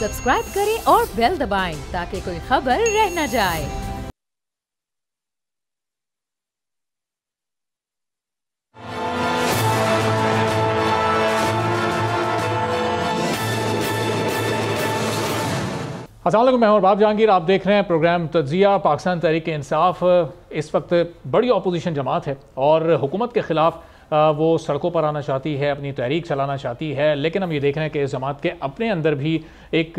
Subscribe करें और bell दबाएँ ताकि कोई खबर रह न जाए। असल मैं और बाब जहांगीर। आप देख रहे हैं प्रोग्राम तजिया पाकिस्तान तहरीक इंसाफ इस वक्त बड़ी अपोजिशन जमात है और हुकूमत के ख़िलाफ़ वो सड़कों पर आना चाहती है, अपनी तहरीक चलाना चाहती है, लेकिन हम ये देख रहे हैं कि इस जमात के अपने अंदर भी एक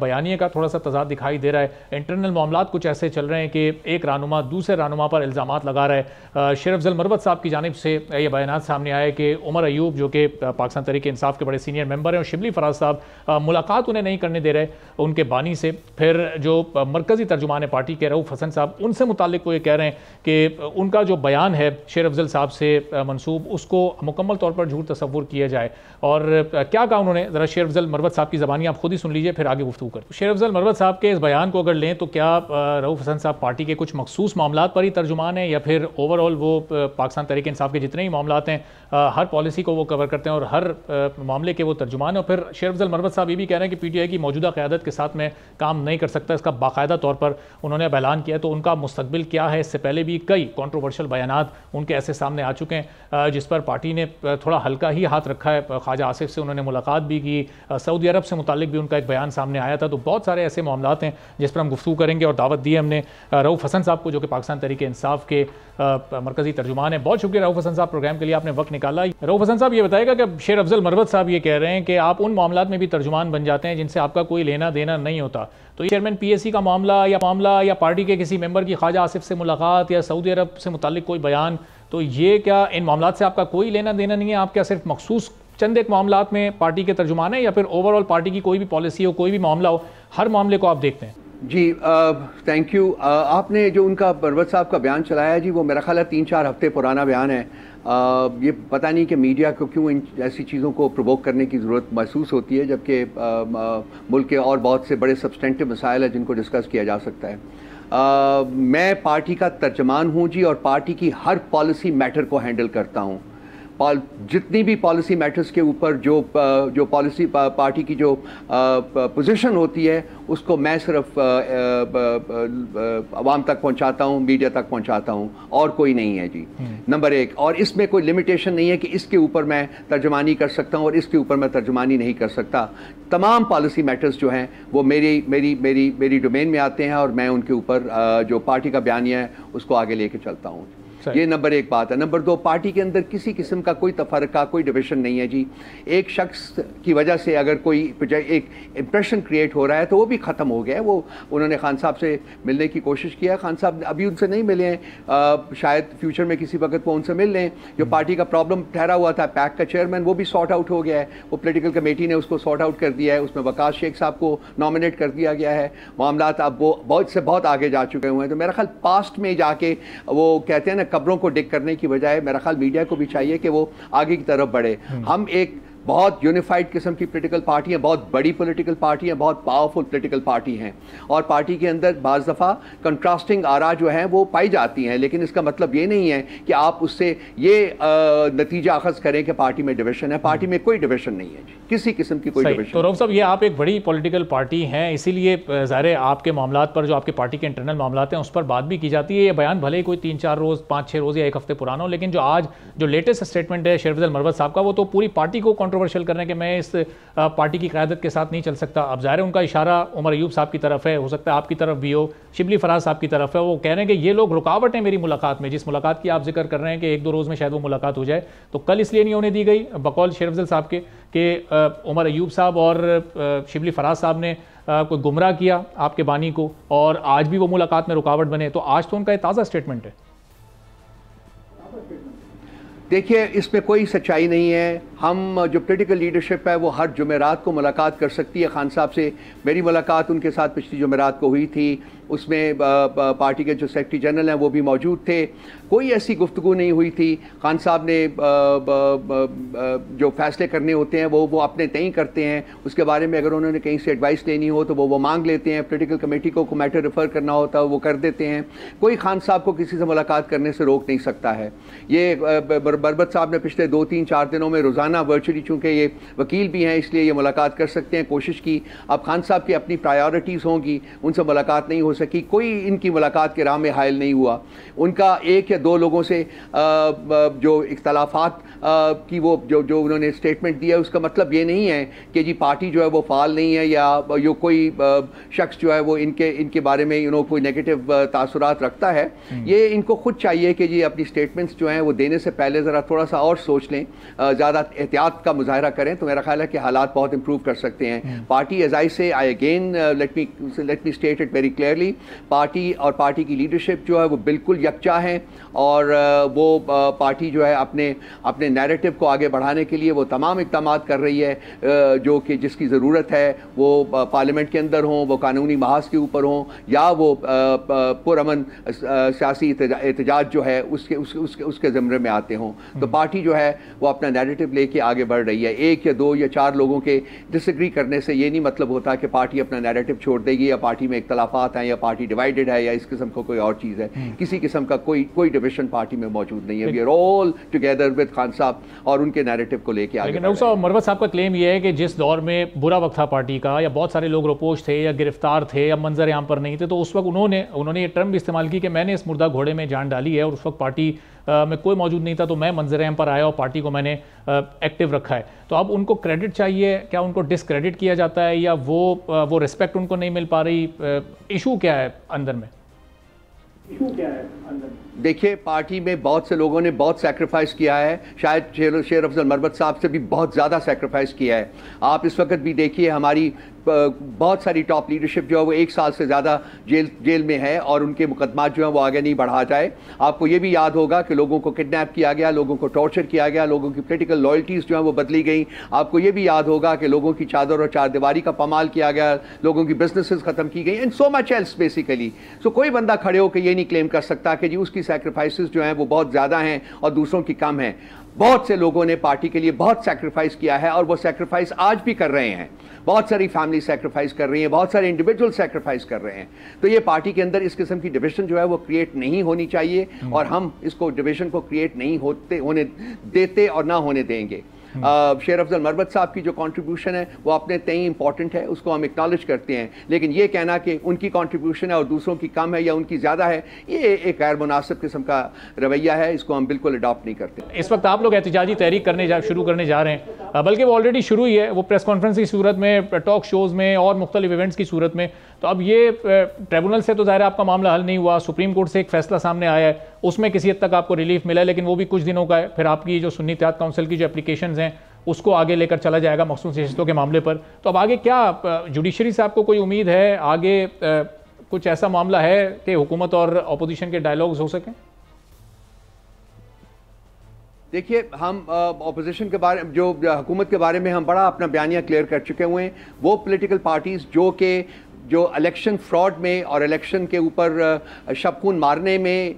बयानी का थोड़ा सा तजाद दिखाई दे रहा है। इंटरनल मामला कुछ ऐसे चल रहे हैं कि एक रानुमा दूसरे रानुमा पर इल्ज़ाम लगा रहा है। शेर अफजल मरवत साहब की जानब से ये बयान सामने आए कि उमर अयूब, जो कि पाकिस्तान तरीके इंसाफ के बड़े सीनियर मेंबर हैं, और शिबली फराज साहब मुलाकात उन्हें नहीं करने दे रहे, उनके बानी से। फिर जो मरकज़ी तर्जुमान पार्टी के रऊफ़ हसन साहब, उनसे मुतल वो ये कह रहे हैं कि उनका जो बयान है, शेर अफजल साहब से मनसूब उसको मुकम्मल तौर पर झूठ तस्वूर किया जाए। और क्या कहा उन्होंने? ज़रा शेर अफजल मरवत साहब की ज़बानी आप खुद ही सुन लीजिए, फिर आगे गुफ्तू कर शेर अफजल मरवत साहब के इस बयान को अगर लें तो क्या रऊफ़ हसन साहब पार्टी के कुछ मखसूस मामला पर ही तर्जुमान है या फिर ओवरऑल वो पाकिस्तान तहरीक इंसाफ के जितने ही मामला हैं हर पॉलिसी को वो कवर करते हैं और हर मामले के वो तर्जुमान है। और फिर शेर अफजल मरवत साहब ये भी कह रहे हैं कि पी टी आई की मौजूदा क़्यादत के साथ में काम नहीं कर सकता, इसका बाकायदा तौर पर उन्होंने अब ऐलान किया तो उनका मुस्तबिल क्या है? इससे पहले भी कई कॉन्ट्रोवर्शल बयान उनके ऐसे सामने आ चुके हैं। जिस पर पार्टी ने थोड़ा हल्का ही हाथ रखा है ख्वाजा आसिफ से उन्होंने मुलाकात भी की सऊदी अरब से मुतलिक भी उनका एक बयान सामने आया था। तो बहुत सारे ऐसे मामला हैं जिस पर हम गुफ्तू करेंगे और दावत दी हमने। रऊफ़ हसन साहब को, जो कि पाकिस्तान तरीके इंसाफ के मरकज़ी तर्जुमान है। बहुत शुक्रिया रऊफ़ हसन साहब, प्रोग्राम के लिए आपने वक्त निकाला। रऊफ़ हसन साहब, ये बताएगा कि शेर अफजल मरवत साहब ये कह रहे हैं कि आप उन मामला में भी तर्जुमान बन जाते हैं जिनसे आपका कोई लेना देना नहीं होता। तो चेयरमैन पी एस सी का मामला या मामला या पार्टी के किसी मेंबर की ख्वाजा आसिफ से मुलाकात या सऊदी अरब से मुतल कोई बयान तो ये क्या इन मामला से आपका कोई लेना देना नहीं है? आप क्या सिर्फ़ मखसूस चंद एक मामला में पार्टी के तर्जुमान है या फिर ओवरऑल पार्टी की कोई भी पॉलिसी हो कोई भी मामला हो हर मामले को आप देखते हैं। जी थैंक यू आपने जो उनका परवत साहब का बयान चलाया जी वो मेरा ख्याल है तीन चार हफ़्ते पुराना बयान है। आ, ये पता नहीं कि मीडिया को क्यों इन ऐसी चीज़ों को प्रवोक करने की ज़रूरत महसूस होती है जबकि मुल्क के और बहुत से बड़े सब्सटेंटिव मसाइल हैं जिनको डिस्कस किया जा सकता है। मैं पार्टी का तर्जमान हूँ जी और पार्टी की हर पॉलिसी मैटर को हैंडल करता हूँ। जितनी भी पॉलिसी मैटर्स के ऊपर जो जो पॉलिसी पार्टी की जो पोजीशन होती है उसको मैं सिर्फ़ आवाम तक पहुंचाता हूँ मीडिया तक पहुंचाता हूँ और कोई नहीं है जी। हम्म। नंबर एक और इसमें कोई लिमिटेशन नहीं है कि इसके ऊपर मैं तर्जमानी कर सकता हूँ और इसके ऊपर मैं तर्जमानी नहीं कर सकता। तमाम पॉलिसी मैटर्स जो हैं वो मेरी मेरी मेरी मेरी डोमेन में आते हैं और मैं उनके ऊपर जो पार्टी का बयानिया है उसको आगे लेके चलता हूँ। ये नंबर एक बात है। नंबर दो पार्टी के अंदर किसी किस्म का कोई तफरका कोई डिविशन नहीं है जी। एक शख्स की वजह से अगर कोई एक इम्प्रेशन क्रिएट हो रहा है तो वो भी ख़त्म हो गया है। वो उन्होंने खान साहब से मिलने की कोशिश किया खान साहब अभी उनसे नहीं मिले हैं। शायद फ्यूचर में किसी वक्त वो उनसे मिल लें। जो पार्टी का प्रॉब्लम ठहरा हुआ था पैक का चेयरमैन वो भी सॉर्ट आउट हो गया है। वो पोलिटिकल कमेटी ने उसको सॉर्ट आउट कर दिया है। उसमें वकास शेख साहब को नॉमिनेट कर दिया गया है। मामला अब वो बहुत से बहुत आगे जा चुके हुए हैं। तो मेरा ख्याल पास्ट में जाके वो कहते हैं ना कब्रों को डिग करने की बजाय मेरा ख्याल मीडिया को भी चाहिए कि वो आगे की तरफ़ बढ़े हम्म। हम एक बहुत यूनिफाइड किस्म की पोलिटिकल पार्टी हैं बहुत बड़ी पोलिटिकल पार्टी हैं बहुत पावरफुल पोलिटिकल पार्टी हैं। और पार्टी के अंदर बाज़ दफ़ा कंट्रास्टिंग आरा जो हैं वो पाई जाती हैं लेकिन इसका मतलब ये नहीं है कि आप उससे ये नतीजा अखज़ करें कि पार्टी में डिविशन है। पार्टी में कोई डिविशन नहीं है किसी किस्म की कोई डिविशन तो रऊफ साहब ये आप एक बड़ी पोलिटिकल पार्टी हैं इसीलिए ज़ाहिर आपके मामला पर जो आपकी पार्टी के इंटरनल मामला हैं उस पर बात भी की जाती है। ये बयान भले ही कोई तीन चार रोज़ पाँच छः रोज़ या एक हफ़्ते पुराना हो लेकिन जो आज जो लेटेस्ट स्टेटमेंट है शेरफजल मरवत साहब का वो तो पूरी पार्टी को कॉन्ट्रोवर्शियल कर रहे हैं कि मैं इस पार्टी की क्यादत के साथ नहीं चल सकता। अब ज़ाहिर उनका इशारा उमर अयूब साहब की तरफ़ है, हो सकता है आपकी तरफ़ भी हो, शिबली फराज साहब की तरफ़ है। वो कह रहे हैं कि ये लोग रुकावट है मेरी मुलाकात में, जिस मुलाकात की आप ज़िक्र कर रहे हैं कि एक दो रोज़ में शायद वो मुलाकात हो जाए तो कल इसलिए नहीं होने दी गई, बकौल शेरफजल साहब के, कि उमर अयूब साहब और शिबली फराज साहब ने कोई गुमराह किया आपके बानी को, और आज भी वो मुलाकात में रुकावट बने तो आज तो उनका ताज़ा स्टेटमेंट है। देखिए, इसमें कोई सच्चाई नहीं है। हम, जो पोलिटिकल लीडरशिप है, वो हर जुमेरात को मुलाकात कर सकती है। खान साहब से मेरी मुलाकात उनके साथ पिछली जुमेरात को हुई थी। उसमें पार्टी के जो सेक्रेटरी जनरल हैं, वो भी मौजूद थे। कोई ऐसी गुफ्तु नहीं हुई थी। खान साहब ने जो फैसले करने होते हैं, वो वो अपने तय करते हैं। उसके बारे में अगर उन्होंने कहीं से एडवाइस लेनी हो तो वो वो मांग लेते हैं। पोलिटिकल कमेटी को मैटर रेफ़र करना होता है, वो कर देते हैं। कोई खान साहब को किसी से मुलाकात करने से रोक नहीं सकता है। ये बरबत साहब ने पिछले दो, तीन, चार दिनों में रोज़ाना वर्चुअली चूँकि ये वकील भी हैं, इसलिए ये मुलाकात कर सकते हैं, कोशिश की। अब खान साहब की अपनी प्रायोरिटीज़ होंगी, उनसे मुलाकात नहीं हो सकी कोई इनकी मुलाकात के राह में हायल नहीं हुआ। उनका एक या दो लोगों से जो इख्तलाफात की वो जो जो उन्होंने स्टेटमेंट दिया है उसका मतलब ये नहीं है कि जी पार्टी जो है वो फाल नहीं है या यो कोई शख्स जो है वो इनके इनके बारे में यू नो कोई नेगेटिव तासुरात रखता है। हम्म। ये इनको खुद चाहिए कि जी अपनी स्टेटमेंट्स जो हैं वो देने से पहले ज़रा थोड़ा सा और सोच लें ज़्यादा एहतियात का मुजाहरा करें तो मेरा ख्याल है कि हालात बहुत इंप्रूव कर सकते हैं। Party as I say I again let me let me state it very clearly party और पार्टी की लीडरशिप जो है वो बिल्कुल यकचा है और वो पार्टी जो है अपने अपने नैरेटिव को आगे बढ़ाने के लिए वो तमाम इकदाम कर रही है जो कि जिसकी ज़रूरत है वो पार्लियामेंट के अंदर हों वो कानूनी महाज के ऊपर हों या वो पुरमन सियासी एहतजाज जो है उसके उसके उसके, उसके ज़मरे में आते हों तो हम्म। पार्टी जो है वो अपना नैरेटिव लेके आगे बढ़ रही है एक या दो या चार लोगों के डिसग्री करने से ये नहीं मतलब होता कि पार्टी अपना नैरेटिव छोड़ देगी या पार्टी में इख्तलाफात हैं या पार्टी डिवाइडेड है या इस किस्म का को कोई और चीज़ है। किसी किस्म का कोई कोई डिविशन पार्टी में मौजूद नहीं है we are all together with Khan Sahab और उनके नैरेटिव को लेके आगे मरवत साहब का क्लेम ये है कि जिस दौर में बुरा वक्त था पार्टी का या बहुत सारे लोग रोपोश थे या गिरफ़्तार थे या मंजर यहाँ पर नहीं थे तो उस वक्त उन्होंने उन्होंने ये टर्म भी इस्तेमाल की कि मैंने इस मुर्दा घोड़े में जान डाली है और उस वक्त पार्टी में कोई मौजूद नहीं था तो मैं मंजर यहाँ पर आया और पार्टी को मैंने एक्टिव रखा है। तो अब उनको क्रेडिट चाहिए क्या उनको डिसक्रेडिट किया जाता है या वो वो रिस्पेक्ट उनको नहीं मिल पा रही? इशू क्या है अंदर में? इशू क्या है देखिए पार्टी में बहुत से लोगों ने बहुत सेक्रीफाइस किया है। शायद शेर शेर अफजल मरबत साहब से भी बहुत ज़्यादा सेक्रीफाइस किया है। आप इस वक्त भी देखिए हमारी बहुत सारी टॉप लीडरशिप जो है वो एक साल से ज़्यादा जेल जेल में है और उनके मुकदमा जो है वो आगे नहीं बढ़ा जाए। आपको ये भी याद होगा कि लोगों को किडनैप किया गया, लोगों को टॉर्चर किया गया, लोगों की पोलिटिकल लॉयल्टीज़ जो है वो बदली गई। आपको ये भी याद होगा कि लोगों की चादर और चारदीवारी का पमाल किया गया, लोगों की बिज़नेस ख़त्म की गई and so much else basically so कोई बंदा खड़े होकर ये नहीं क्लेम कर सकता कि जी उसकी सेक्रीफाइस जो हैं वो बहुत ज़्यादा हैं और दूसरों की कम है। बहुत से लोगों ने पार्टी के लिए बहुत सेक्रीफाइस किया है और वो सेक्रीफाइस आज भी कर रहे हैं। बहुत सारी फैमिली सेक्रीफाइस कर रही हैं बहुत सारे इंडिविजुअल सेक्रीफाइस कर रहे हैं। तो ये पार्टी के अंदर इस किस्म की डिविजन जो है वो क्रिएट नहीं होनी चाहिए। और हम इसको डिविजन को क्रिएट नहीं होते होने देते और ना होने देंगे। शेर अफजल मरबत साहब की जो कॉन्ट्रीब्यूशन है वो अपने तय इंपॉर्टेंट है उसको हम एक्नॉलेज करते हैं। लेकिन ये कहना कि उनकी कॉन्ट्रीब्यूशन है और दूसरों की कम है या उनकी ज़्यादा है ये एक गैर मुनासिब किस्म का रवैया है इसको हम बिल्कुल अडॉप्ट नहीं करते। इस वक्त आप लोग एहतजाजी तहरीक करने जा शुरू करने जा रहे हैं। बल्कि वो ऑलरेडी शुरू ही है वो प्रेस कॉन्फ्रेंस की सूरत में टॉक शोज़ में और मुख्तलिफ़ इवेंट्स की सूरत में। तो अब ये ट्रिब्यूनल से तो ज़ाहिर आपका मामला हल नहीं हुआ, सुप्रीम कोर्ट से एक फैसला सामने आया है, उसमें किसी हद तक आपको रिलीफ मिला है, लेकिन वो भी कुछ दिनों का है। फिर आपकी जो सुन्नी त्यात काउंसिल की जो एप्लीकेशन हैं, उसको आगे लेकर चला जाएगा मखसूस रिश्तों के मामले पर। तो अब आगे क्या जुडिशरी से आपको कोई उम्मीद है? आगे कुछ ऐसा मामला है कि हुकूमत और अपोजिशन के डायलॉग्स हो सकें? देखिए, हम अपोजिशन के बारे, जो हुकूमत के बारे में हम बड़ा अपना बयानिया क्लियर कर चुके हुए हैं। वो पॉलिटिकल पार्टीज़ जो कि जो इलेक्शन फ्रॉड में और इलेक्शन के ऊपर शबकून मारने में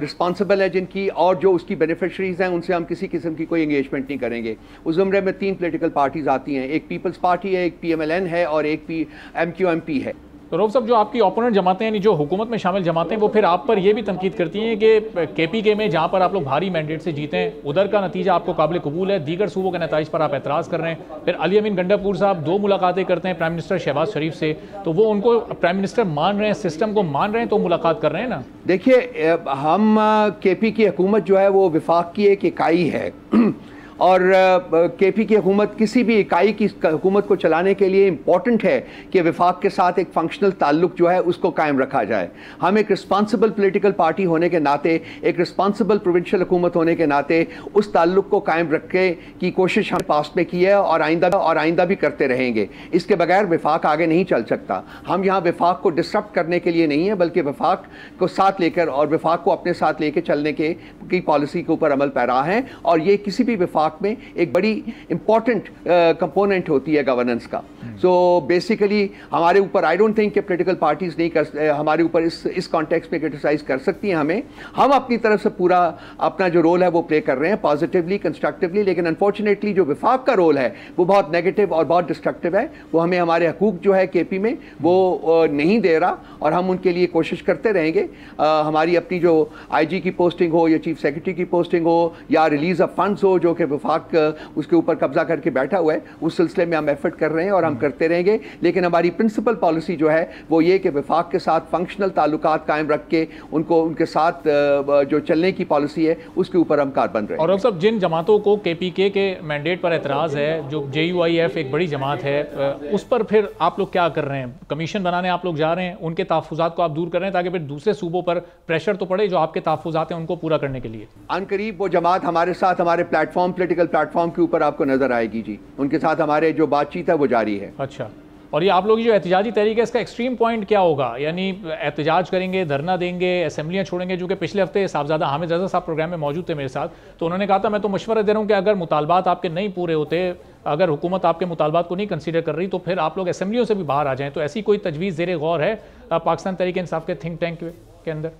रिस्पॉन्सिबल है जिनकी और जो उसकी बेनिफिशरीज हैं, उनसे हम किसी किस्म की कोई इंगेजमेंट नहीं करेंगे। उस ज़ुमरे में तीन पोलिटिकल पार्टीज़ आती हैं। एक पीपल्स पार्टी है, एक पी एम एल एन है और एक P M Q M P है। तो रोब साहब, जो आपकी ओपोनेंट जमाते हैं जो हुकूमत में शामिल जमाते हैं, वो फिर आप पर ये भी तनकीद करती हैं कि के पी के में जहाँ पर आप लोग भारी मैंडेट से जीते हैं, उधर का नतीजा आपको काबिल कबूल है, दीगर सूबों के नतज पर आप एतराज़ कर रहे हैं। फिर अली अमीन गंडापुर साहब दो मुलाकातें करते हैं प्राइम मिनिस्टर शहबाज शरीफ से तो वो उनको प्राइम मिनिस्टर मान रहे हैं सिस्टम को मान रहे हैं तो मुलाकात कर रहे हैं ना? देखिए हम के पी की हुकूमत जो है, वो विफाक की एक इकाई है। और के पी की हुकूमत, किसी भी इकाई की हुकूमत को चलाने के लिए इंपॉर्टेंट है कि विफाक के साथ एक फंक्शनल ताल्लुक जो है, उसको कायम रखा जाए। हम एक रिस्पॉन्सिबल पोलिटिकल पार्टी होने के नाते, एक रिस्पॉन्सिबल प्रोविंशियल हुकूमत होने के नाते, उस ताल्लुक को कायम रखने की कोशिश हमने पास्ट में की है और आइंदा और आइंदा भी करते रहेंगे। इसके बगैर विफाक आगे नहीं चल सकता। हम यहाँ विफाक को डिस्टर्ब करने के लिए नहीं है, बल्कि विफाक को साथ लेकर और विफाक को अपने साथ लेकर चलने के, की पॉलिसी के ऊपर अमल पैरा है। और ये किसी भी विफाक वफाक में एक बड़ी इंपॉर्टेंट कंपोनेंट uh, होती है गवर्नेंस का। सो बेसिकली हमारे ऊपर आई डोंट थिंक कि पोलिटिकल पार्टीज़ नहीं कर uh, हमारे ऊपर इस इस कॉन्टेक्स्ट में क्रिटिसाइज कर सकती हैं हमें। हम अपनी तरफ़ से पूरा अपना जो रोल है वो प्ले कर रहे हैं पॉजिटिवली कंस्ट्रक्टिवली लेकिन अनफॉर्चुनेटली जो विफाक का रोल है वो बहुत नेगेटिव और बहुत डिस्ट्रक्टिव है। वो हमें हमारे हकूक जो है के में वो uh, नहीं दे रहा और हम उनके लिए कोशिश करते रहेंगे। हमारी अपनी जो आई जी की पोस्टिंग हो या चीफ सेक्रेटरी की पोस्टिंग हो या रिलीज़ ऑफ़ फंड्स हो जो कि वफाक उसके ऊपर कब्जा करके बैठा हुआ है। उस सिलसिले में हम एफर्ट कर रहे हैं और हम करते रहेंगे। लेकिन हमारी प्रिंसिपल पॉलिसी जो है वो ये कि वफाक के साथ फंक्शनल ताल्लुक कायम रख के उनको उनके साथ जो चलने की पॉलिसी है उसके ऊपर हम कारबंद रहे और सब जिन जमातों को के पी के के मैंडेट पर एतराज़ है जो जे यू आई एफ़ एक बड़ी जमात है उस पर फिर आप लोग क्या कर रहे हैं? कमीशन बनाने आप लोग जा रहे हैं उनके तहफात को आप दूर कर रहे हैं ताकि फिर दूसरे सूबों पर प्रेशर तो पड़े जो आपके तहफात हैं उनको पूरा करने के लिए। अनकरीब वो जमात हमारे साथ हमारे प्लेटफॉर्म पोलिटिकल प्लेटफॉर्म के ऊपर आपको नज़र आएगी जी। उनके साथ हमारे जो बातचीत है, वो जारी है। अच्छा। और ये आप लोग जो एहतजाजी तरीके है इसका एक्सट्रीम पॉइंट क्या होगा? यानी एहतजाज करेंगे, धरना देंगे, असम्बलियाँ छोड़ेंगे, जो कि पिछले हफ़्ते साहबजादा हामिद रजा साहब प्रोग्राम में मौजूद थे मेरे साथ तो उन्होंने कहा था, मैं तो मशवरा दे रहा हूँ कि अगर मुतालबात आपके नहीं पूरे होते, अगर हुकूमत आपके मुतालबात को नहीं कंसिडर कर रही तो फिर आप लोग असम्बलियों से भी बाहर आ जाएँ। तो ऐसी कोई तजवीज़ जेर गौर है पाकिस्तान तरीके इंसाफ के थिंक टैंक के अंदर?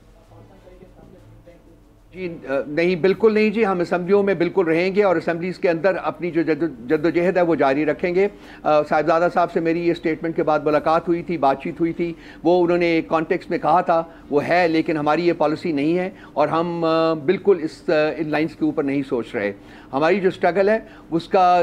जी नहीं, बिल्कुल नहीं जी। हम असम्बलियों में बिल्कुल रहेंगे और असम्बलीज के अंदर अपनी जो जद्दोजहद है वो जारी रखेंगे। साहिबजादा साहब से मेरी ये स्टेटमेंट के बाद मुलाकात हुई थी, बातचीत हुई थी। वो उन्होंने एक कॉन्टेक्स्ट में कहा था, वो है, लेकिन हमारी ये पॉलिसी नहीं है और हम बिल्कुल इस इन लाइन्स के ऊपर नहीं सोच रहे। हमारी जो स्ट्रगल है, उसका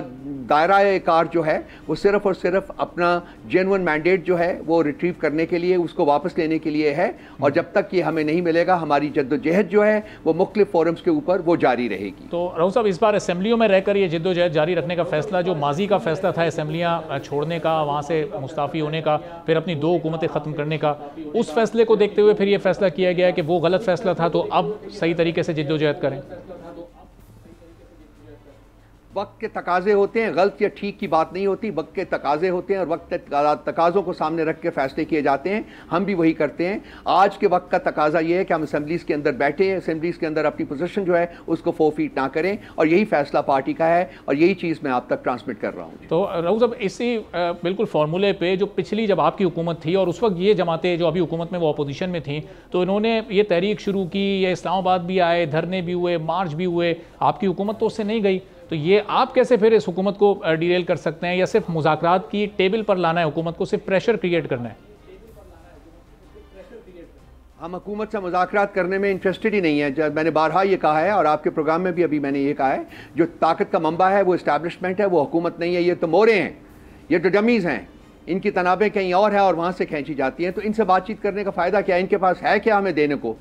दायरा कार जो है, वो सिर्फ़ और सिर्फ़ अपना जेनवन मैंडेट जो है, वो रिट्रीव करने के लिए, उसको वापस लेने के लिए है। और जब तक ये हमें नहीं मिलेगा, हमारी जद्दोजहद जो है, वो मुख्तलिफ़ फोरम्स के ऊपर वो जारी रहेगी। तो राहुल साहब, इस बार असम्बलियों में रहकर ये जद्दोजहद जारी रखने का फैसला, जो माजी का फैसला था असम्बलियाँ छोड़ने का, वहाँ से मुस्ताफ़ी होने का, फिर अपनी दो हुकूमतें ख़त्म करने का, उस फैसले को देखते हुए फिर ये फैसला किया गया कि वो गलत फैसला था तो अब सही तरीके से जद्दोजहद करें। वक्त के तकाजे होते हैं, गलत या ठीक की बात नहीं होती, वक्त के तकाजे होते हैं और वक्त तकाज़ों को सामने रख के फैसले किए जाते हैं, हम भी वही करते हैं। आज के वक्त का तकाजा ये है कि हम असम्बलीज़ के अंदर बैठे हैं असम्बलीज़ के अंदर अपनी पोजीशन जो है, उसको फोर फीट ना करें और यही फैसला पार्टी का है और यही चीज़ मैं आप तक ट्रांसमिट कर रहा हूँ। तो रहू साहब, इसी बिल्कुल फार्मूले पर जो पिछली जब आपकी हुकूमत थी और उस वक्त ये जमातें जो अभी हुकूमत में वो अपोजिशन में थी तो इन्होंने ये तहरीक शुरू की, या इस्लामाबाद भी आए, धरने भी हुए, मार्च भी हुए, आपकी हुकूमत तो उससे नहीं गई। तो ये आप कैसे फिर इस हुकूमत को डिटेल कर सकते हैं या सिर्फ़ मुजाकर की टेबल पर लाना है हुकूमत को, सिर्फ़ प्रेशर क्रिएट करना है? हम हुकूमत से मुजाकर करने में इंटरेस्टेड ही नहीं है। मैंने बारहा ये कहा है और आपके प्रोग्राम में भी अभी मैंने ये कहा है, जो ताकत का मंबा है, वो इस्टेब्लिशमेंट है, वो हुकूमत नहीं है, ये तो मोरे हैं, ये तो डमीज़ हैं। इनकी तनाबें कहीं और है और वहाँ से खींची जाती हैं तो इनसे बातचीत करने का फ़ायदा क्या? है इनके पास है क्या हमें देने को?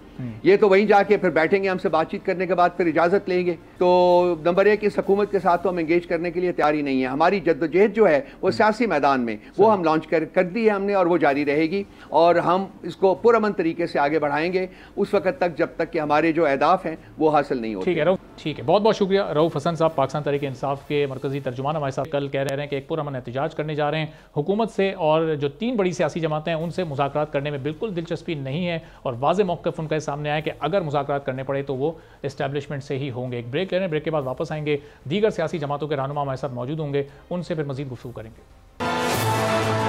ये तो वहीं जाके फिर बैठेंगे हमसे बातचीत करने के बाद फिर इजाज़त लेंगे। तो नंबर एक इस हुकूमत के साथ तो हम इंगेज करने के लिए तैयार ही नहीं है। हमारी जद्दोजहद जो है वो सियासी मैदान में वो हम लॉन्च कर कर दी है हमने और वो जारी रहेगी और हम इसको पुरमन तरीके से आगे बढ़ाएँगे। उस वक्त तक जब तक कि हमारे जो अहदाफ हैं वो हासिल नहीं होते। ठीक है ठीक है। बहुत बहुत शुक्रिया। रऊफ़ हसन साहब पाकिस्तान तरीके इंसाफ के मरकजी तर्जुमान हमारे साथ कल कह रहे हैं कि एक पुरमन एहतजाज करने जा रहे हैं। हुकूमत से और जो तीन बड़ी सियासी जमातें हैं, उनसे मुजाकर करने में बिल्कुल दिलचस्पी नहीं है और वाज मौक़ उनका सामने आया कि अगर मुजाकर करने पड़े तो वो इस्टेब्लिशमेंट से ही होंगे। एक ब्रेक ले रहे हैं, ब्रेक के बाद वापस आएँगे। दीगर सियासी जमातों के रहनुमा हमारे साथ मौजूद होंगे, उनसे फिर मजीद गुफ्तू करेंगे।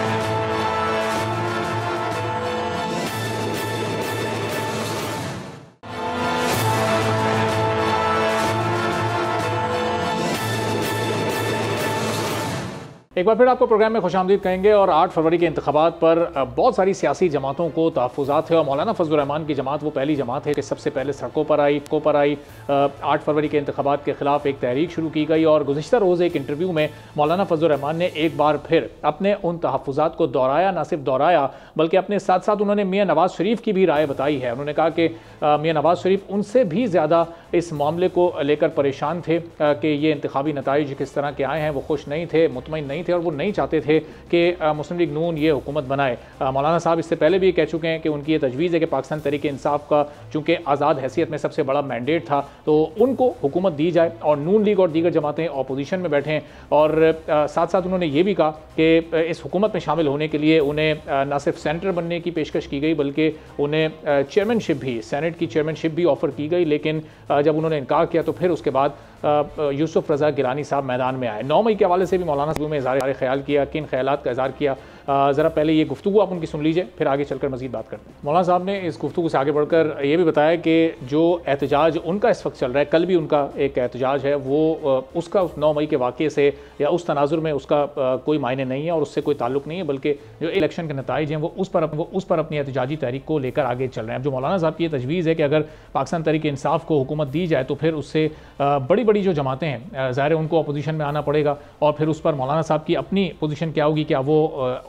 एक बार फिर आपको प्रोग्राम में खुश आमदीद कहेंगे और आठ फरवरी के इंतबात पर बहुत सारी सियासी जमातों को तहफात है और मौलाना फजलरहमान की जमात वो पहली जमात है कि सबसे पहले सड़कों पर आई को पर आई। आठ फरवरी के इंतबात के खिलाफ एक तहरीक शुरू की गई और गुजशत रोज़ एक इंटरव्यू में मौलाना फजलरहमान ने एक बार फिर अपने उन तहफात को दोहराया, ना सिर्फ़ दोहराया, बल्कि अपने साथ साथ उन्होंने मियाँ नवाज़ शरीफ की भी राय बताई है। उन्होंने कहा कि मियाँ नवाज़ शरीफ उनसे भी ज़्यादा इस मामले को लेकर परेशान थे कि ये इंतबी नतज किस तरह के आए हैं, वो खुश नहीं थे मुतमिन नहीं थे और वो नहीं चाहते थे कि मुस्लिम लीग नून ये हुकूमत बनाए। मौलाना साहब इससे पहले भी कह चुके हैं कि उनकी ये तजवीज़ है कि पाकिस्तान तरीके इंसाफ का, चूँकि आज़ाद हैसियत में सबसे बड़ा मैंडेट था तो उनको हुकूमत दी जाए और नून लीग और दीगर जमातें अपोजिशन में बैठें। और साथ साथ उन्होंने ये भी कहा कि इस हुकूमत में शामिल होने के लिए उन्हें न सिर्फ़ सेंटर बनने की पेशकश की गई, बल्कि उन्हें चेयरमैनशिप भी, सेनेट की चेयरमैनशिप भी ऑफ़र की गई, लेकिन जब उन्होंने इनकार किया तो फिर उसके बाद यूसुफ रजा गिलानी साहब मैदान में आए। नौ मई के हवाले से भी मौलाना साहब में इजहार ख्याल किया, किन ख्याल का इजहार किया। ज़रा पहले ये गुफ्तु आप उनकी सुन लीजिए, फिर आगे चलकर मजीद बात करते हैं। मौलाना साहब ने इस गुफ्तु से आगे बढ़कर ये भी बताया कि जो एहतजाज उनका इस वक्त चल रहा है, कल भी उनका एक एहतजाज है, वो उसका उस नौ मई के वाक़े से या उस तनाजुर में उसका कोई मायने नहीं है और उससे कोई ताल्लुक नहीं है, बल्कि जो इलेक्शन के नतज हैं, वो उस पर वो उस पर अपनी एहतजाजी तहरीक को लेकर आगे चल रहे हैं। जो मौलाना साहब की ये तजवीज़ है कि अगर पाकिस्तान तरीके इंसाफ को हुकूमत दी जाए तो फिर उससे बड़ी बड़ी जो जमातें हैं ज़ाहिर उनको अपोजिशन में आना पड़ेगा और फिर उस पर मौलाना साहब की अपनी पोजीशन क्या होगी, क्या वो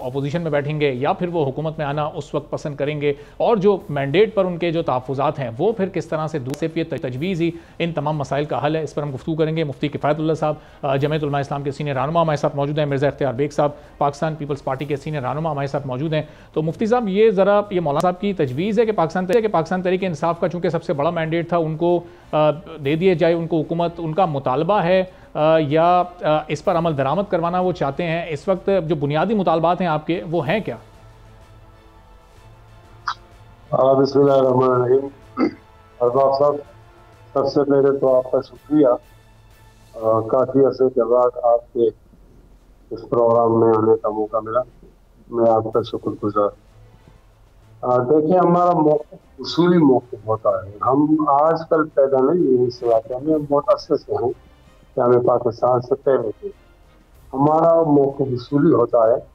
अपोजिशन में बैठेंगे या फिर वो हुकूमत में आना उस वक्त पसंद करेंगे और जो मैंडेट पर उनके जो तहफ़ात हैं, वो फिर किस तरह से दूसरे पे तजवीज़ ही इन तमाम मसाइल का हल है। इस पर हम गुफ्तू करेंगे। मुफ्ती किफ़ायतुल्ला साहब जमयतुल्मा इस्लाम के सीनियर रहनुमा हमारे साथ मौजूद हैं। मिर्ज़ा अख्तियार बेग साहब, पाकिस्तान पीपल्स पार्टी के सीनियर रहनुमा हमारे साथ मौजूद हैं। तो मुफ्ती साहब, ये ज़रा ये मौलाना साहब की तजवीज़ है कि पाकिस्तान के पाकिस्तान तरीके इंसाफ का, चूँकि सबसे बड़ा मैंडेट था, उनको दे दिए जाए, उनको हुकूमत, उनका मुतालबा है या इस पर अमल दरामद करवाना वो चाहते हैं, इस वक्त जो बुनियादी मुतालबात हैं आपके, वो हैं क्या? साहब, सबसे पहले तो आपका शुक्रिया काफ़ी अर्से के बाद आपके इस प्रोग्राम में आने का मौका मिला। मैं आपका शुक्रगुजार देखिए हमारा मौका उसूली मौके होता है। हम आजकल पैदा नहीं हुए इस इलाके में हम बहुत अरसे से हैं कि हमें पाकिस्तान से पहले थे हमारा मौके उसूली होता है।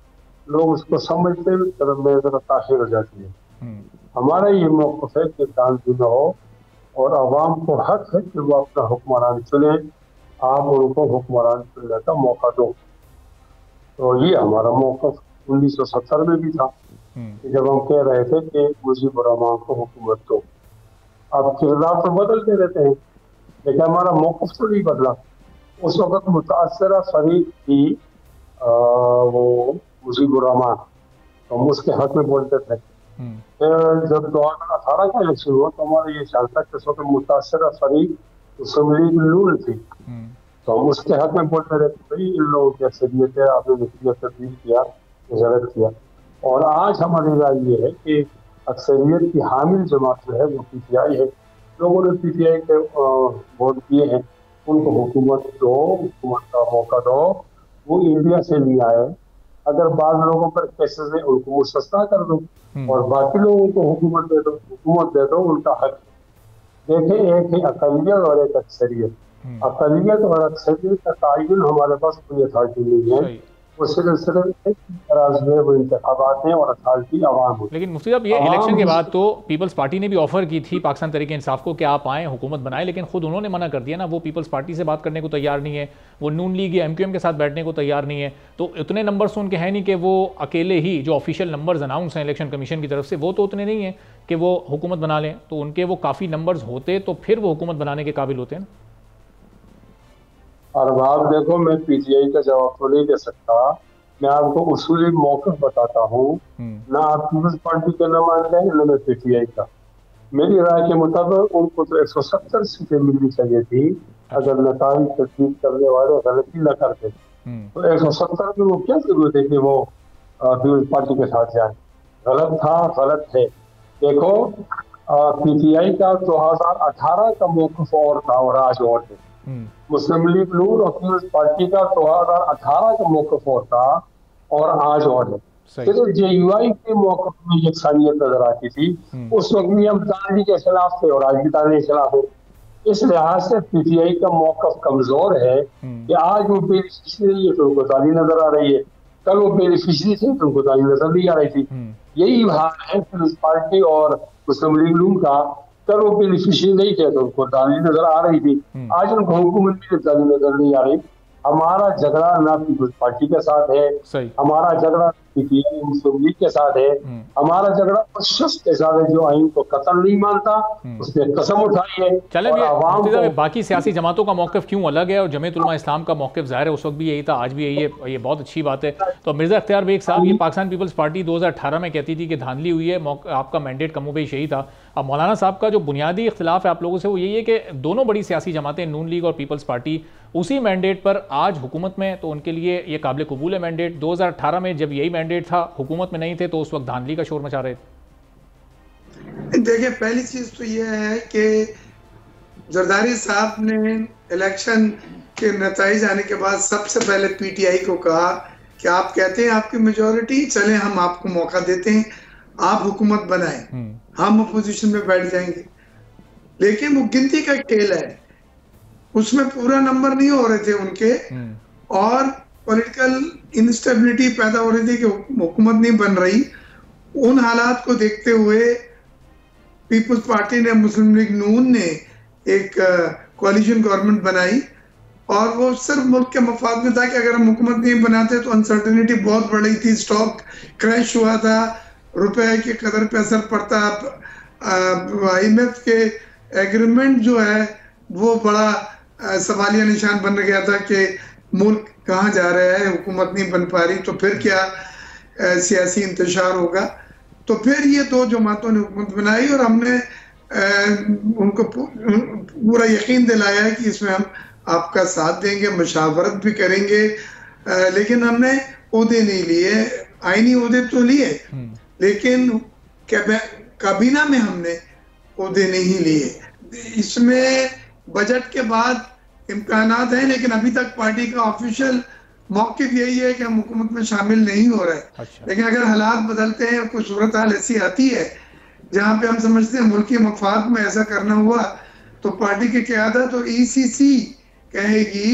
लोग उसको समझते में जरा ताखिर हो जाती है। हम्म। हमारा ये मौकफ है कि न हो और आवाम को हक है कि वो अपना हुक्मरान चुने। आप उनको हुक्मरान चुनने का मौका दो। तो ये हमारा मौकफ उन्नीस सौ सत्तर में भी था। जब हम कह रहे थे कि मुजीब रहमान को हुकूमत दो। अब किरदार तो बदलते रहते हैं। लेकिन हमारा मौकफ तो नहीं बदला। उस वक्त मुतासरा फरीक थी वो मुजीब रहमान तो हम उसके हक में बोलते थे। हम्म। फिर जब दो हज़ार अठारह का इलेक्शन हुआ तो हमारा ये ख्याल था कि उस वक्त मुतासरा फरीक लीग नून थी। हम्म। तो हम उसके हक में बोलते रहते भाई इन लोगों की अक्सरियत है आपने नतीजा तब्दील किया गलत किया। और आज हमारी राय ये है कि अक्सरियत की हामिल जमात जो है वो पी टी आई है। लोगों ने पी टी आई के वोट दिए हैं। उनको हुकूमत दो हुकूमत का मौका दो। वो इंडिया से नहीं आए। अगर बाद लोगों पर केसेस है उनको वो सस्ता कर दो। हम्म। और बाकी लोगों को हुकूमत दे दो हुकूमत दे दो उनका हक देखे एक है अकलियत और एक अक्सरियत। हम्म। अकलियत और अक्सरियत का तयन हमारे पास कोई अथॉरिटी नहीं है। लेकिन मुफ्ती साहब ये इलेक्शन के बाद तो पीपल्स पार्टी ने भी ऑफ़र की थी पाकिस्तान तरीके इंसाफ को कि आप आए हुकूमत बनाए लेकिन खुद उन्होंने मना कर दिया ना वो पीपल्स पार्टी से बात करने को तैयार नहीं है वो नून लीग या एम के साथ बैठने को तैयार नहीं है। तो इतने नंबर्स उनके हैं नहीं कि वो अकेले ही जो ऑफिशियल नंबर्स अनाउंस हैं इलेक्शन कमीशन की तरफ़ से वो तो उतने नहीं है कि वो हुकूमत बना लें। तो उनके वो काफ़ी नंबर्स होते तो फिर वो हुकूमत बनाने के काबिल होते हैं और आप देखो मैं पीटीआई का जवाब तो नहीं दे सकता। मैं आपको उसूली मौका बताता हूँ। हम्म। ना आप पीपल्स पार्टी के न मान रहे न मैं पीटीआई का। मेरी राय के मुताबिक उनको तो एक सौ सत्तर सीटें मिलनी चाहिए थी। अगर नताई तस्वीर करने वाले गलती न करते हम्म। तो एक सौ सत्तर में वो क्या ज़रूरत है कि वो पीपल्स पार्टी के साथ जाए? गलत था गलत है। देखो पीटीआई का दो हज़ार अठारह का मौकफ और था और आज और है। मुस्लिम लीग नूर और पीपल्स पार्टी का दो हज़ार अठारह का मौकफ और था और आज और है। फिर जे यू आई के मौकफ में यकसानियत नज़र आती थी हम्म। उस वक्त भी हम तानी के खिलाफ थे और आज भी तानी के खिलाफ है इस लिहाज से पीटीआई का मौकफ कमज़ोर है हम्म। कि आज वो बेनिफिशरी है तो उनको ताली नज़र आ रही है। कल वो बेनिफिशरी थे तो उनको ताली नज़र नहीं आ रही थी। यही हाल है पीपल्स पार्टी और मुस्लिम लीग नून का। कल वो बेनिफिशियरी नहीं थे तो उनको दानी नज़र आ रही थी। हम्म। आज उनको हुकूमत भी दानी नज़र नहीं आ रही। हमारा झगड़ा ना पीपुल्स पार्टी के साथ है। हमारा झगड़ा मुस्लिम लीग के साथ है। हम्म। हमारा झगड़ा शख्स के साथ है जो आइन को कतल नहीं मानता हम्म। उसने कसम उठाई है चले भी बाकी सियासी जमातों का मौकफ क्यों अलग है और जमीयतुलमा इस्लाम का मौकफ ज़ाहिर है? उस वक्त भी यही था आज भी यही है ये बहुत अच्छी बात है। तो मिर्ज़ा अख्तियार बेग साहब ये पाकिस्तान पीपल्स पार्टी दो हज़ार अठारह में कहती थी कि धांधली हुई है आपका मैंडेट कमोबेश यही था। अब मौलाना साहब का जो बुनियादी इख्तलाफ है आप लोगों से वो यही है कि दोनों बड़ी सियासी जमातें नून लीग और पीपल्स पार्टी उसी मैंडेट पर आज हुकूमत में तो उनके लिए ये काबिल कबूल है मैंडेट 2018 में जब यही मैंडेट था हुकूमत में नहीं थे तो उस वक्त धांधली का शोर मचा रहे थे देखिए पहली चीज़ तो यह है कि जरदारी साहब ने इलेक्शन के नतज आने के बाद सबसे पहले पीटीआई को कहा कि आप कहते हैं आपकी मेजोरिटी चले हम आपको मौका देते हैं आप हुकूमत बनाए हम्म। हम अपोजिशन में बैठ जाएँगे लेकिन वो गिनती का खेल है उसमें पूरा नंबर नहीं हो रहे थे उनके हम्म। और पॉलिटिकल इंस्टेबिलिटी पैदा हो रही थी कि हुकूमत नहीं बन रही, उन हालात को देखते हुए पीपल्स पार्टी ने मुस्लिम लीग नून ने एक कोलिशन गवर्नमेंट बनाई और वो सिर्फ़ मुल्क के मफाद में था कि अगर हम हुकूमत नहीं बनाते तो अनसर्टेनिटी बहुत बढ़ रही थी स्टॉक क्रैश हुआ था, रुपए के कदर पे असर पड़ता आई एम एफ़ के एग्रीमेंट जो है, वो बड़ा सवालिया निशान बन गया था कि मुल्क कहाँ जा रहा है हुकूमत नहीं बन पा रही तो फिर क्या सियासी इंतशार होगा? तो फिर ये दो जमातों ने हुकूमत बनाई और हमने उनको पूरा यकीन दिलाया कि इसमें हम आपका साथ देंगे मशावरत भी करेंगे। लेकिन हमने उहदे नहीं लिए आईनी उहदे तो लिए हम्म। लेकिन काबीना में हमने उहदे नहीं लिए। इसमें बजट के बाद इम्कान हैं लेकिन अभी तक पार्टी का ऑफिशियल मौके यही है कि हम हुकूमत में शामिल नहीं हो रहे अच्छा। लेकिन अगर हालात बदलते हैं कोई सूरत हाल ऐसी आती है जहाँ पे हम समझते हैं मुल्की मफाद में ऐसा करना हुआ तो पार्टी की क्यादत और ईसीसी कहेगी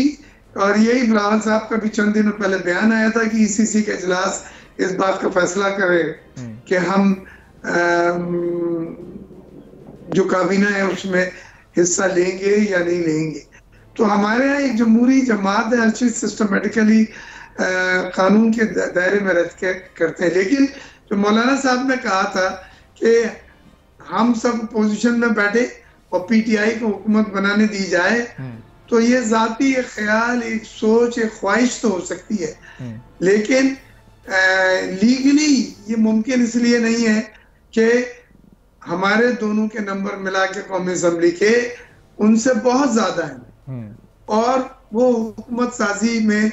और यही बिलावल साहब का भी चंद दिनों पहले बयान आया था कि ईसीसी का इजलास इस बात का फैसला करे हम्म। कि हम जो काबीना है उसमें हिस्सा लेंगे या नहीं लेंगे तो हमारे यहाँ एक जमहूरी जमात है हर चीज़ सिस्टमेटिकली कानून के दायरे में रह के करते हैं लेकिन जो मौलाना साहब ने कहा था कि हम सब पोजीशन में बैठे और पीटीआई को हुकूमत बनाने दी जाए हम्म। तो ये जाती एक ख्याल एक सोच एक ख्वाहिश तो हो सकती है हम्म। लेकिन लीगली ये मुमकिन इसलिए नहीं है कि हमारे दोनों के नंबर मिला के कौमी असम्बली के उनसे बहुत ज़्यादा है। और वो हुकूमत साजी में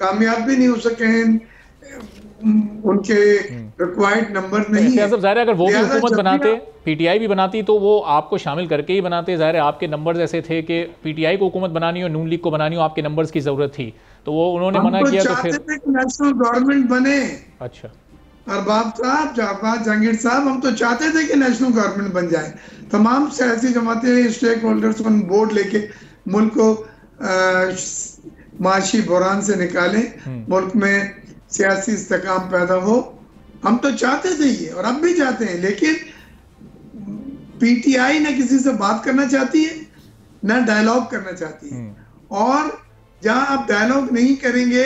कामयाब भी नहीं हो सके उनके रिक्वायर्ड। नंबर नहीं है। ज़ाहिर अगर वो भी हुकूमत बनाते पीटीआई भी बनाती तो वो आपको शामिल करके ही बनाते। ज़ाहिर आपके नंबर्स ऐसे थे कि पीटीआई को हुकूमत बनानी हो नून लीग को बनानी हो आपके नंबर्स की ज़रूरत थी। तो वो उन्होंने मना तो किया तो फिर नेशनल गवर्नमेंट बने। अच्छा। अरबाब साहब जहाबाज जहांगीर साहब हम तो चाहते थे कि नेशनल गवर्नमेंट बन जाए। तमाम सियासी जमातें स्टेक होल्डर्स को बोर्ड लेके मुल्क को माशी बुरान से निकालें हम्म। मुल्क में सियासी इस्तेकाम पैदा हो। हम तो चाहते थे ये और अब भी चाहते हैं लेकिन पीटीआई ना किसी से बात करना चाहती है ना डायलॉग करना चाहती है। हम्म। और जहाँ आप डायलॉग नहीं करेंगे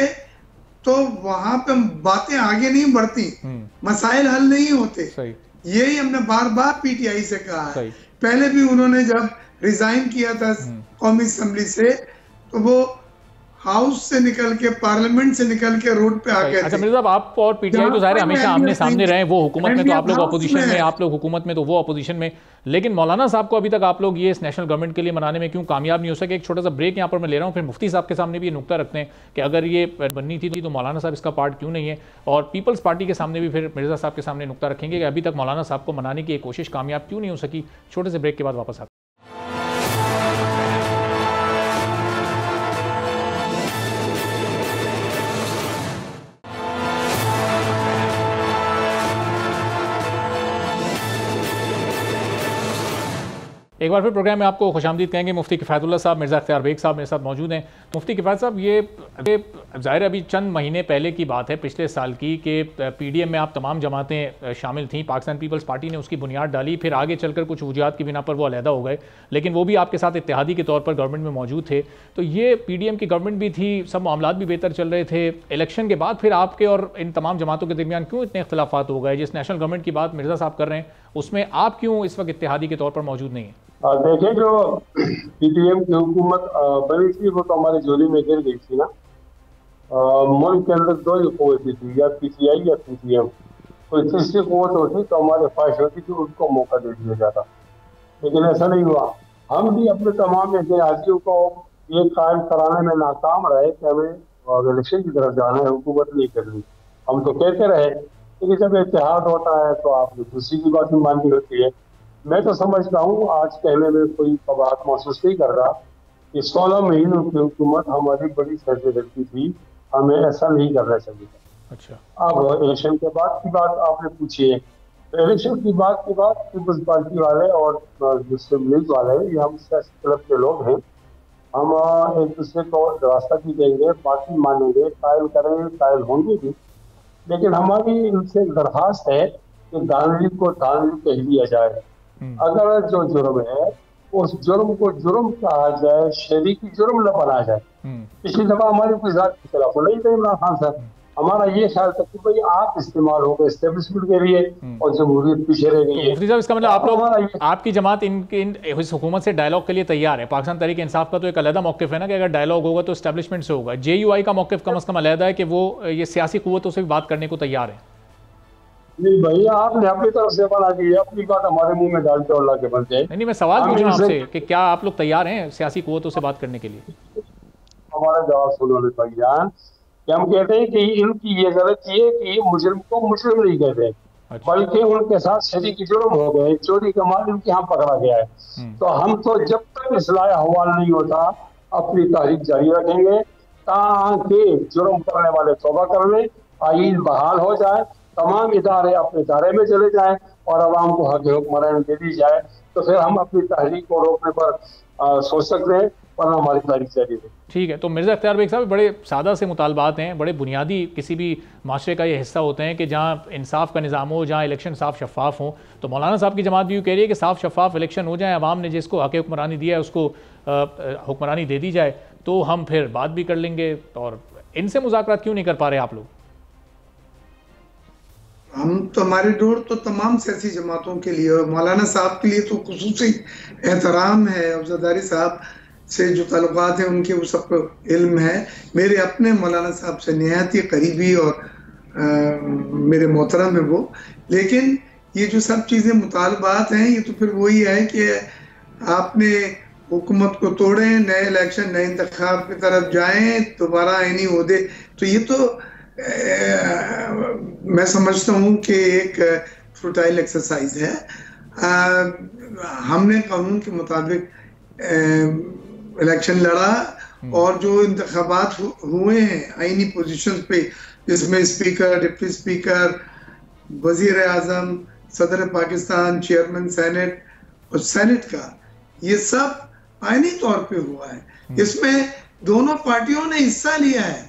तो वहाँ पे बातें आगे नहीं बढ़ती। हम्म। मसाइल हल नहीं होते। यही हमने बार बार पीटीआई से कहा है। पहले भी उन्होंने जब रिजाइन किया था। कौमी असम्बली से तो वो हाउस से निकल के पार्लियामेंट से निकल के रोड पे आ गए अच्छा मिर्ज़ा साहब आप और पीटीआई तो ज़ाहिर हमेशा आमने सामने रहे वो हुकूमत में तो आप लोग अपोजिशन में आप लोग हुकूमत में तो वो अपोजिशन में। लेकिन मौलाना साहब को अभी तक आप लोग ये इस नेशनल गवर्नमेंट के लिए मनाने में क्यों कामयाब नहीं हो सके? एक छोटा सा ब्रेक यहाँ पर मैं ले रहा हूँ फिर मुफ्ती साहब के सामने भी ये नुकता रखते हैं कि अगर ये बननी थी तो मौलाना साहब इसका पार्ट क्यों नहीं है? और पीपल्स पार्टी के सामने भी फिर मिर्ज़ा साहब के सामने नुकता रखेंगे कि अभी तक मौलाना साहब को मनाने की कोशिश कामयाब क्यों नहीं हो सकी? छोटे से ब्रेक के बाद वापस आते एक बार फिर प्रोग्राम में आपको खुश कहेंगे, मुफ्ती किफ़ायतुल्ला साहब, मिर्ज़ा अख्तियार बेग साहब मेरे साथ मौजूद हैं। मुफ्ती किफ़ायत साहब, ये ज़ाहिर अभी चंद महीने पहले की बात है, पिछले साल की, कि पीडीएम में आप तमाम जमातें शामिल थीं। पाकिस्तान पीपल्स पार्टी ने उसकी बुनियाद डाली, फिर आगे चलकर कुछ वजूहत की बिना पर वो अलहदा हो गए। लेकिन वो भी आपके साथ इतिहादी के तौर पर गवर्नमेंट में मौजूद थे। तो ये पी की गवर्नमेंट भी थी, सब मामला भी बेहतर चल रहे थे। इलेक्शन के बाद फिर आपके और इन तमाम जमातों के दरमियान क्यों इतने अख्तिलाफ़ात हो गए, जिस नेशनल गवर्नमेंट की बात मिर्ज़ा साहब कर रहे हैं? उसमें आप क्यों इस वक्त इतिहादी के तौर पर मौजूद नहीं है? देखें जो पीटीएम की हुकूमत बनी थी, वो तो हमारी जोली में गिर गई थी ना। मुल्क के अंदर दो ही कुत थी, या पीटीआई या पीटीएम। कोई तीसरी कुत होती तो हमारे ख्वाहिश होती कि उनको मौका दे दिया जाता। लेकिन ऐसा नहीं हुआ। हम भी अपने तमाम एहतियातियों को ये कायम कराने में नाकाम रहे कि हमें इलेक्शन की तरफ़ जाना है, हुकूमत नहीं करनी। हम तो कहते रहे लेकिन जब इतिहाद होता है तो आपने दूसरी की बात भी माननी होती है मैं तो समझता हूँ आज कहने में कोई बात महसूस नहीं कर रहा। कि सोलह महीनों की हुकूमत हमारी बड़ी रखती थी। हमें ऐसा नहीं करना चाहिए अच्छा। अब इलेक्शन के बाद की बात आपने पूछी है। इलेक्शन की बात की बात पीपल्स पार्टी वाले और मुस्लिम लीग वाले ये हम सियासी क्लब के लोग हैं। हम एक दूसरे को रास्ता भी देंगे पार्टी मानेंगे कायल करेंगे कायल होंगे भी। लेकिन हमारी इनसे दरखास्त है कि दानवी को दानवी कह दिया जाए। हम्म। अगर जो जुर्म है उस जुर्म को जुर्म कहा जाए शरीकी जुर्म न बना जाए। हम्म, पिछली दफ़ा हमारी कोई जात के खिलाफ नहीं थे इमरान खान साहब। हमारा ये ख्याल था कि भाई आप इस्तेमाल हो गए स्टेब्लिशमेंट के लिए और जमहूरियत पीछे रह गई है। मुफ्ती साहब इसका मतलब आप लोग आपकी जमात इन, इन इस हुकूमत से डायलॉग के लिए तैयार है। पाकिस्तान तरीके इंसाफ का तो एक अलहदा मौकफ है ना कि अगर डायलॉग होगा तो इस्टेब्लिशमेंट से होगा। जे यू आई का मौकफ कम अज़ कम अलहदा है कि वो ये सियासी कुतों से भी बात करने को तैयार है। नहीं भैया आपने अपनी तरफ़ से बना दी अपनी बात हमारे मुँह में डाल के अल्लाह के बंदे नहीं मैं सवाल पूछ रहा हूँ आपसे कि क्या आप लोग तैयार हैं सियासी कुतों से बात करने के लिए? हमारा जवाब सुनो भाईजान कि हम कहते हैं कि इनकी ये गलती है कि ये मुजरिम को मुजरिम नहीं कहते अच्छा। बल्कि उनके साथ शरीक जुर्म हो गए चोरी का माल इनके यहाँ पकड़ा गया है। हम्म। तो हम तो जब तक इसलाह अहवाल नहीं होता अपनी तारीख जारी रखेंगे ताकि जुर्म करने वाले तोबा कर लें आइन बहाल हो जाए तमाम इदारे अपने दायरे में चले जाएँ और आवाम को हक हुक्मरान दे दी जाए। तो फिर हम अपनी तहरीक को रोकने पर आ, सोच सकते हैं। वरना हमारी तारीख जारी रहेगी ठीक है तो मिर्ज़ा अख्तियार बेग साहब बड़े सादा से मुतालबात हैं बड़े बुनियादी किसी भी माशरे का ये हिस्सा होते हैं कि जहाँ इंसाफ का निज़ाम हो जहाँ इलेक्शन साफ़ शफाफ हो। तो मौलाना साहब की जमात भी यूँ कह रही है कि साफ़ शफाफ इलेक्शन हो जाए आवाम ने जिसको हक हुक्मरानी दिया है उसको हुक्मरानी दे दी जाए तो हम फिर बात भी कर लेंगे और इनसे मुजाकर क्यों नहीं कर पा रहे आप लोग? हम तो हमारी डोर तो तमाम सियासी जमातों के लिए और मौलाना साहब के लिए तो खसूसी एहतराम है और जरदारी साहब। से जो ताल्लुकात हैं उनके वो सबको इल्म है। मेरे अपने मौलाना साहब से नहायत ही करीबी और अ, मेरे मोहतरम है वो। लेकिन ये जो सब चीज़ें मुतालबात हैं ये तो फिर वही है कि आपने हुकूमत को तोड़ें नए इलेक्शन नए इंतखाब की तरफ़ जाएँ दोबारा आईनी होदे तो ये तो अ, मैं समझता हूँ कि एक फ्रूटाइल एक्सरसाइज है। अ, हमने कानून के मुताबिक इलेक्शन लड़ा और जो इंतखाबात हु- हुए हैं आईनी पोजीशन पे जिसमें स्पीकर डिप्टी स्पीकर वज़ीर आज़म सदर पाकिस्तान चेयरमैन सेनेट और सेनेट का ये सब आईनी तौर पे हुआ है। इसमें दोनों पार्टियों ने हिस्सा लिया है।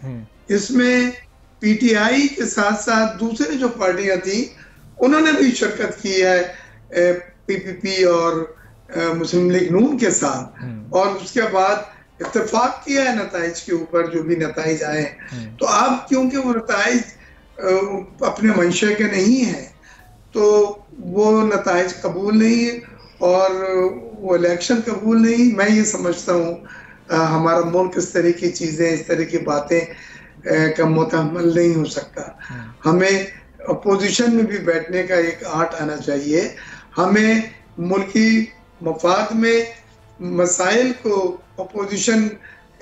इसमें पीटीआई के साथ साथ दूसरी जो पार्टियाँ थी उन्होंने भी शिरकत की है पीपीपी और मुस्लिम लीग नून के साथ। और उसके बाद इतफाक किया है नतज के ऊपर जो भी नतज आए तो अब क्योंकि वो नतज अपने मंशे के नहीं है तो वो नतज कबूल नहीं है और वो इलेक्शन कबूल नहीं। मैं ये समझता हूँ हमारा मुल्क इस तरह की चीज़ें इस तरह की बातें का मुतहमल नहीं हो सकता। हमें अपोजिशन में भी बैठने का एक आर्ट आना चाहिए। हमें मुल्की मफाद में मसाइल को अपोजिशन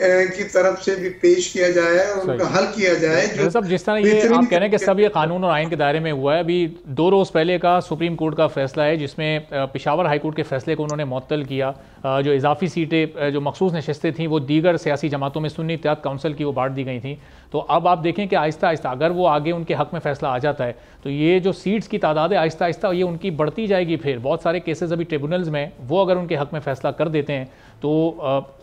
की तरफ़ से भी पेश किया जाए और उनका हल किया जाए डॉक्टर साहब जिस तरह ये आप कह रहे हैं कि सब ये कानून और आइन के दायरे में हुआ है। अभी दो रोज़ पहले का सुप्रीम कोर्ट का फैसला है जिसमें पिशावर हाई कोर्ट के फैसले को उन्होंने मअतल किया। जो इजाफी सीटें जो मखसूस नशस्तें थी वो दीगर सियासी जमातों में सुन्नी इत्तेहाद काउंसिल की वो बांट दी गई थी। तो अब आप देखें कि आहिस्ता आहिस्ता अगर वो आगे उनके हक में फैसला आ जाता है तो ये जो सीट्स की तादाद है आहिस्ता आहिस्ता ये उनकी बढ़ती जाएगी फिर। बहुत सारे केसेस अभी ट्रिब्यूनल्स में वो अगर उनके हक में फैसला कर देते हैं तो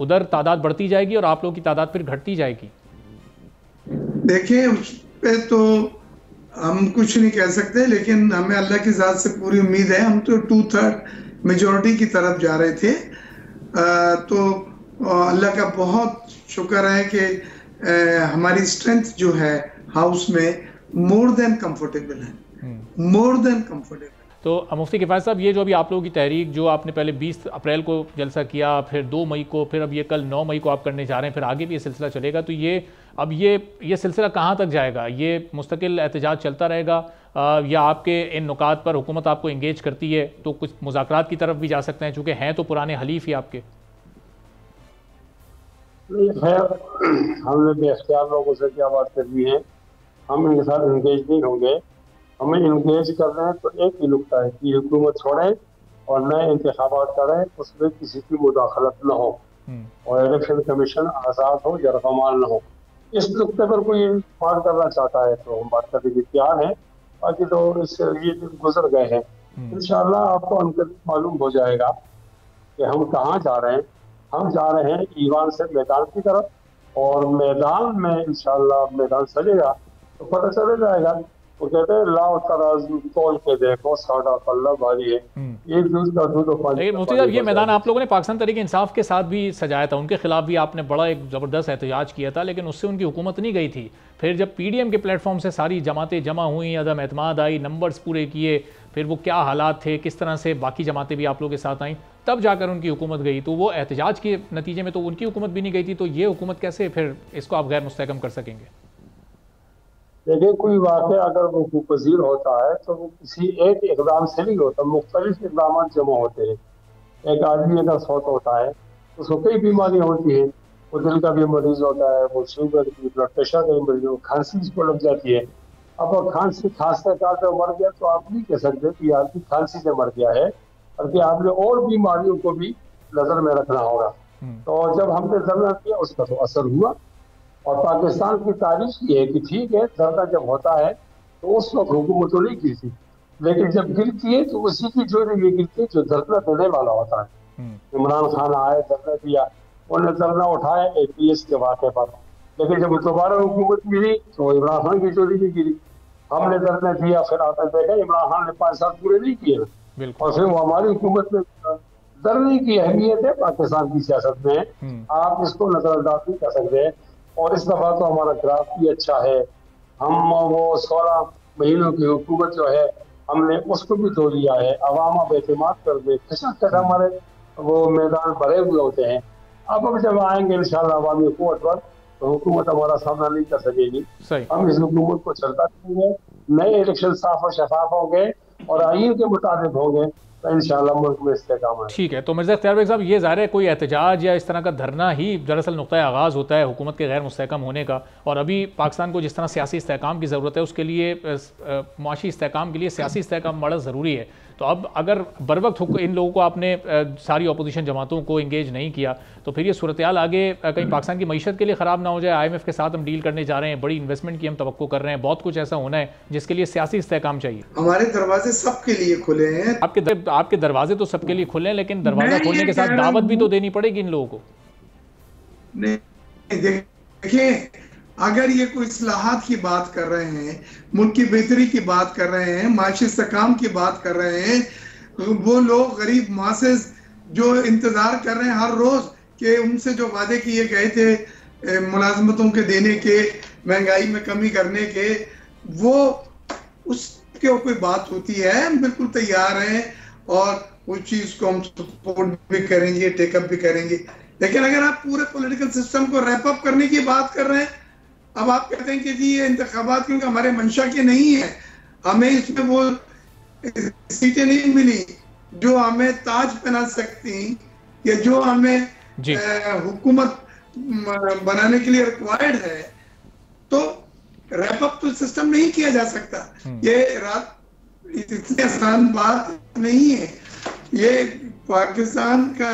उधर तादाद बढ़ती जाएगी और आप लोगों की तादाद फिर घटती जाएगी। देखिए उस पर तो हम कुछ नहीं कह सकते लेकिन हमें अल्लाह की ज़ात से पूरी उम्मीद है। हम तो टू थर्ड मेजोरिटी की तरफ़ जा रहे थे। अ, तो अल्लाह का बहुत शुक्र है कि हमारी स्ट्रेंथ जो है हाउस में मोर देन कंफर्टेबल है। मोर देन कंफर्टेबल तो मुफ्ती किफ़ायत साहब ये जो अभी आप लोगों की तहरीक जो आपने पहले 20 अप्रैल को जलसा किया फिर 2 मई को फिर अब ये कल 9 मई को आप करने जा रहे हैं फिर आगे भी ये सिलसिला चलेगा तो ये अब ये ये सिलसिला कहाँ तक जाएगा? ये मुस्तकिल एहतजाज चलता रहेगा या आपके इन नुकात पर हुकूमत आपको इंगेज करती है तो कुछ मुजाकरात की तरफ़ भी जा सकते हैं चूँकि हैं तो पुराने हलीफ ही आपके। नहीं खैर हमने बेख्तियार लोगों से क्या बात करनी है? हम इनके साथ इंगेज नहीं होंगे। हमें इंगेज कर रहे हैं तो एक ही नुकता है कि हुकूमत छोड़े और नए इंतबात करें उसमें किसी की मुदाखलत न हो। और इलेक्शन कमीशन आज़ाद हो जरगमाल न हो। इस नुकते पर कोई बात करना चाहता है तो हम बात करने के तैयार हैं। बाकी तो इससे ये दिन गुजर गए हैं। इंशाल्लाह आपको अंकल मालूम हो जाएगा कि हम कहाँ जा रहे हैं। हम जा रहे हैं ईवान से मैदान की तरफ़ और मैदान में इंशाल्लाह मैदान सजेगा तो पता चल जाएगा वो कहते हैं लाओ तराजू तोल के देखो साड़ा पल्ला भारी है। हम्म। एक दूध का दूध पानी लेकिन मुफ्ती साहब ये मैदान आप लोगों ने पाकिस्तान तरीके इंसाफ के साथ भी सजाया था। उनके खिलाफ भी आपने बड़ा एक ज़बरदस्त एहतजाज किया था लेकिन उससे उनकी हुकूमत नहीं गई थी। फिर जब पीडीएम के प्लेटफॉर्म से सारी जमातें जमा हुई अदम एतमाद आई नंबर्स पूरे किए फिर वो क्या हालात थे किस तरह से बाकी जमातें भी आप लोगों के साथ आईं तब जाकर उनकी हुकूमत गई। तो वो एहतजाज के नतीजे में तो उनकी हुकूमत भी नहीं गई थी तो ये हुकूमत कैसे फिर इसको आप गैर मुस्तकम कर सकेंगे? देखिए कोई वाक़ अगर वो पजीर होता है तो वो किसी एक इकदाम से नहीं होता मुख्तलिफ़ इकदाम जमा होते हैं। एक आदमी अगर सौत होता है तो उसको कई बीमारियाँ होती हैं। वो दिल का भी मरीज़ होता है वो शुगर की ब्लड प्रेशर का भी मरीज़ हो खांसी इसको लग जाती है। अब वो खांसी खांसते खांसते मर गया तो आप नहीं कह सकते कि आदमी खांसी से मर गया है बल्कि आपने और बीमारियों को भी नज़र में रखना होगा। तो जब हमने जरना किया उसका तो असर हुआ। और पाकिस्तान की तारीफ़ ये है कि ठीक है धरना जब होता है तो उस वक्त हुकूमत तो नहीं की थी। लेकिन जब गिरती है तो उसी की जोड़ी में गिरती है जो धरना देने वाला होता है। इमरान खान आए धरना दिया उन्होंने धरना उठाया ए पी एस के वाक़े पर। लेकिन जब दोबारा हुकूमत मिली तो इमरान खान की जोड़ी भी गिरी। हमने धरना दिया फिर आकर देखा इमरान खान ने पाँच साल पूरे नहीं किए। और फिर वो हमारी हुकूमत में धरने की अहमियत है पाकिस्तान की सियासत में। आप इसको नजरअंदाज नहीं कर सकते। और इस दफ़ा तो हमारा ग्राफ भी अच्छा है। हम वो सोलह महीनों की हुकूमत जो है हमने उसको भी धो लिया है। अवाम अब एतमाद कर दे। खिसक कर हमारे वो मैदान भरे हुए होते हैं। अब अब जब आएँगे इंशाल्लाह अवामी हुकूमत पर तो हुकूमत हमारा सामना नहीं कर सकेगी। हम इस हुकूमत को चलता रहेंगे नए इलेक्शन साफ़ और शफाफ होंगे और आइन के मुताबिक होंगे। तो ठीक है तो मिर्ज़ा अख्तियार बेग साहब, ये ज़ाहिर है कोई एहतजाज या इस तरह का धरना ही दरअसल नुक़ आगाज़ होता है हुकूमत के गैर मुस्तकम होने का। और अभी पाकिस्तान को जिस तरह सियासी इसकाम की ज़रूरत है, उसके लिए माशी इसकाम के लिए सियासी इसकाम बड़ा ज़रूरी है। तो अब अगर बर वक्त इन लोगों को आपने सारी अपोजिशन जमातों को इंगेज नहीं किया तो फिर ये सूरत आगे कहीं पाकिस्तान की मीशत के लिए ख़राब ना हो जाए आई एम एफ़ के साथ हम डील करने जा रहे हैं बड़ी इन्वेस्टमेंट की हम तो कर रहे हैं बहुत कुछ ऐसा होना है जिसके लिए सियासी इस्तेकाम चाहिए। हमारे दरवाजे सबके लिए खुले हैं। आपके दर, आपके दरवाजे तो सबके लिए खुले हैं लेकिन दरवाज़ा खोलने के साथ दावत भी तो देनी पड़ेगी इन लोगों को। देखिए अगर ये कोई इस्लाहात की बात कर रहे हैं, मुल्क की बेहतरी की बात कर रहे हैं, माशी सकाम की बात कर रहे हैं वो लोग गरीब मासेज जो इंतज़ार कर रहे हैं हर रोज कि उनसे जो वादे किए गए थे मुलाजमतों के देने के, महँगाई में कमी करने के, वो उसके ऊपर कोई बात होती है, हम बिल्कुल तैयार हैं और उस चीज़ को हम सपोर्ट भी करेंगे टेकअप भी करेंगे। लेकिन अगर आप पूरे पॉलिटिकल सिस्टम को रैप अप करने की बात कर रहे हैं अब आप कहते हैं कि जी ये इंतखाबात क्योंकि हमारे मंशा के नहीं है। हमें इसमें वो सीटें नहीं मिली जो हमें ताज पहना सकती या जो हमें हुकूमत बनाने के लिए रिक्वायर्ड है। तो रैप अप तो सिस्टम नहीं किया जा सकता। ये रात इतनी आसान बात नहीं है। ये पाकिस्तान का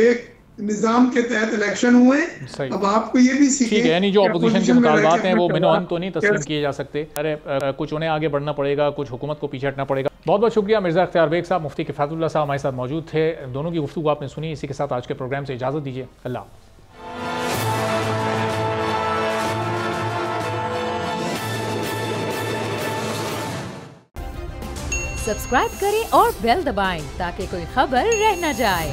एक निज़ाम के तहत इलेक्शन हुए सही। अब आपको ये भी ठीक है यानी जो अपोजिशन के मुतालबात हैं वो बिनो तो नहीं तस्लीम किए जा सकते। अरे कुछ उन्हें आगे बढ़ना पड़ेगा कुछ हुकूमत को पीछे हटना पड़ेगा। बहुत बहुत शुक्रिया मिर्ज़ा अख्तियार बेग साहब मुफ्ती किफ़ातुल्लाह साहब हमारे साथ मौजूद थे। दोनों की गुफ्तु आपने सुनी इसी के साथ आज के प्रोग्राम से इजाज़त दीजिए। अल्लाह सब्सक्राइब करें और बेल दबाएँ ताकि कोई खबर रह न जाए।